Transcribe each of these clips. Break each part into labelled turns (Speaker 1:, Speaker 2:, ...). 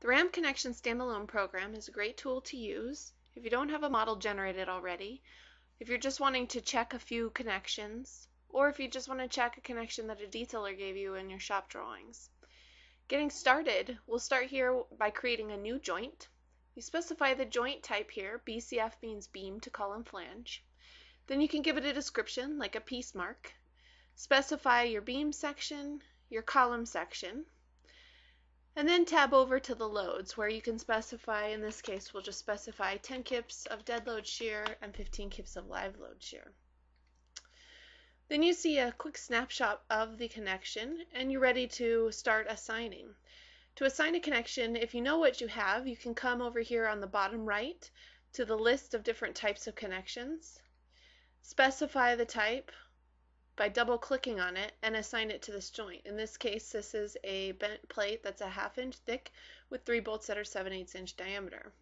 Speaker 1: The RAM Connection standalone program is a great tool to use if you don't have a model generated already, if you're just wanting to check a few connections, or if you just want to check a connection that a detailer gave you in your shop drawings. Getting started, we'll start here by creating a new joint. You specify the joint type here, BCF means beam to column flange. Then you can give it a description like a piece mark. Specify your beam section, your column section, and then tab over to the loads where you can specify, in this case we'll just specify 10 kips of dead load shear and 15 kips of live load shear. Then you see a quick snapshot of the connection and you're ready to start assigning. To assign a connection, if you know what you have, you can come over here on the bottom right to the list of different types of connections, specify the type, by double clicking on it and assign it to this joint. In this case, this is a bent plate that's a half inch thick with three bolts that are 7 8 inch diameter.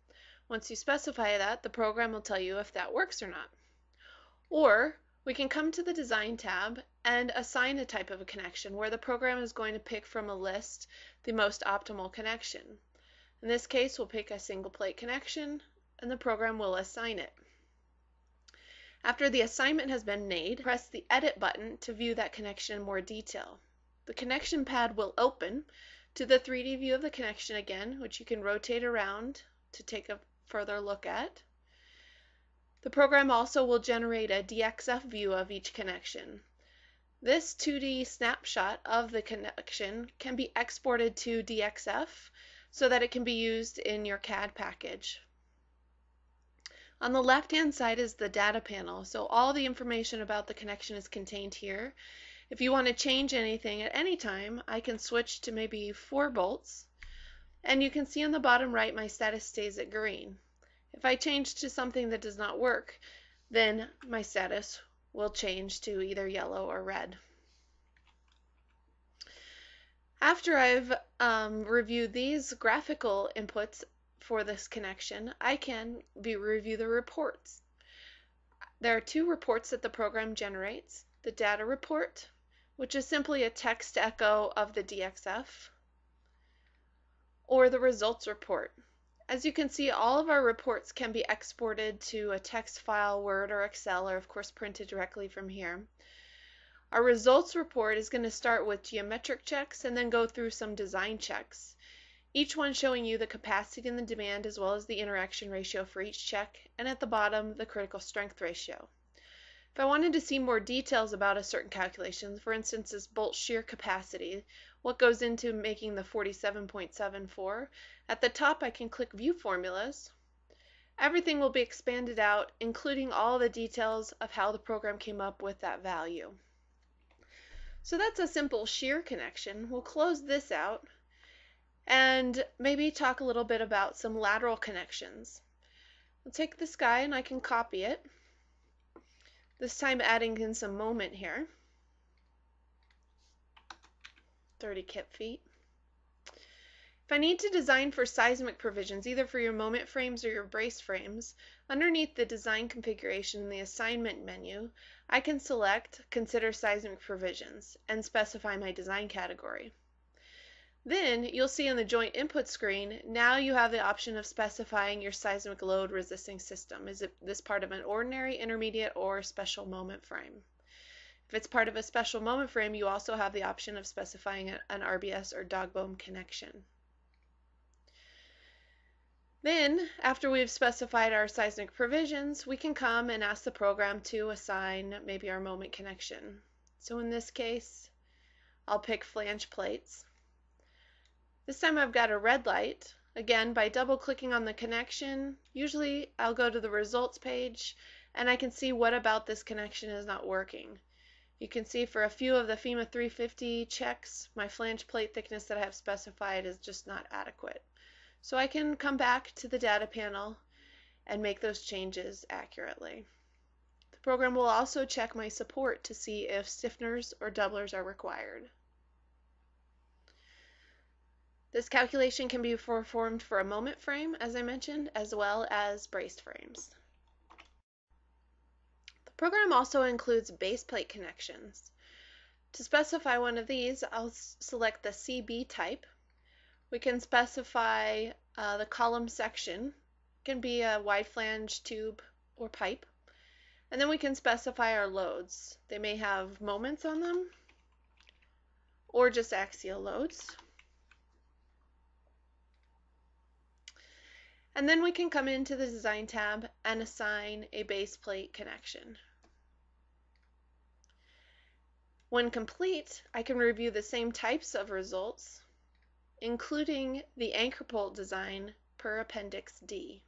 Speaker 1: Once you specify that, the program will tell you if that works or not. Or we can come to the Design tab and assign a type of a connection where the program is going to pick from a list the most optimal connection. In this case, we'll pick a single plate connection and the program will assign it. After the assignment has been made, press the Edit button to view that connection in more detail. The connection pad will open to the 3D view of the connection again, which you can rotate around to take a further look at. The program also will generate a DXF view of each connection. This 2D snapshot of the connection can be exported to DXF so that it can be used in your CAD package. On the left hand side is the data panel, so all the information about the connection is contained here. If you want to change anything at any time, I can switch to maybe four bolts, and you can see on the bottom right my status stays at green. If I change to something that does not work, then my status will change to either yellow or red. After I've um, reviewed these graphical inputs, for this connection, I can view, review the reports. There are two reports that the program generates. The data report, which is simply a text echo of the DXF, or the results report. As you can see, all of our reports can be exported to a text file, Word, or Excel, or of course printed directly from here. Our results report is going to start with geometric checks and then go through some design checks each one showing you the capacity and the demand as well as the interaction ratio for each check, and at the bottom, the critical strength ratio. If I wanted to see more details about a certain calculation, for instance, this bolt shear capacity, what goes into making the 47.74, at the top I can click View Formulas. Everything will be expanded out, including all the details of how the program came up with that value. So that's a simple shear connection. We'll close this out and maybe talk a little bit about some lateral connections. I'll take this guy and I can copy it. This time adding in some moment here. 30 kip feet. If I need to design for seismic provisions, either for your moment frames or your brace frames, underneath the design configuration in the assignment menu, I can select consider seismic provisions and specify my design category. Then you'll see on the joint input screen, now you have the option of specifying your seismic load resisting system. Is it this part of an ordinary, intermediate, or special moment frame? If it's part of a special moment frame, you also have the option of specifying an RBS or dog bone connection. Then, after we've specified our seismic provisions, we can come and ask the program to assign maybe our moment connection. So in this case, I'll pick flange plates. This time I've got a red light. Again, by double clicking on the connection, usually I'll go to the results page and I can see what about this connection is not working. You can see for a few of the FEMA 350 checks, my flange plate thickness that I have specified is just not adequate. So I can come back to the data panel and make those changes accurately. The program will also check my support to see if stiffeners or doublers are required. This calculation can be performed for a moment frame, as I mentioned, as well as braced frames. The program also includes base plate connections. To specify one of these, I'll select the CB type, We can specify uh, the column section. It can be a wide flange tube or pipe. And then we can specify our loads. They may have moments on them or just axial loads. And then we can come into the Design tab and assign a base plate connection. When complete, I can review the same types of results, including the anchor bolt design per Appendix D.